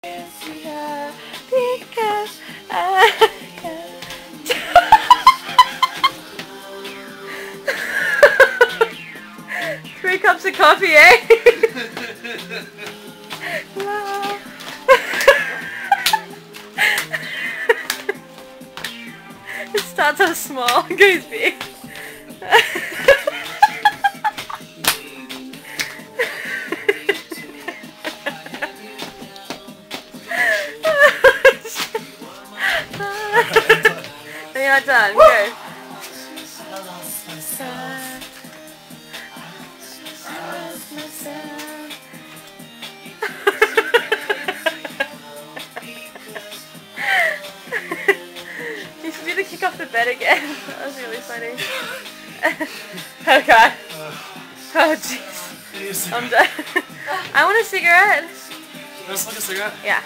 Three cups of coffee, eh? It starts off small, goes big. And you're not done. Go. you should do the kick off the bed again. That was really funny. oh god. Oh jeez. I'm done. I want a cigarette. You want to smoke a cigarette? Yeah.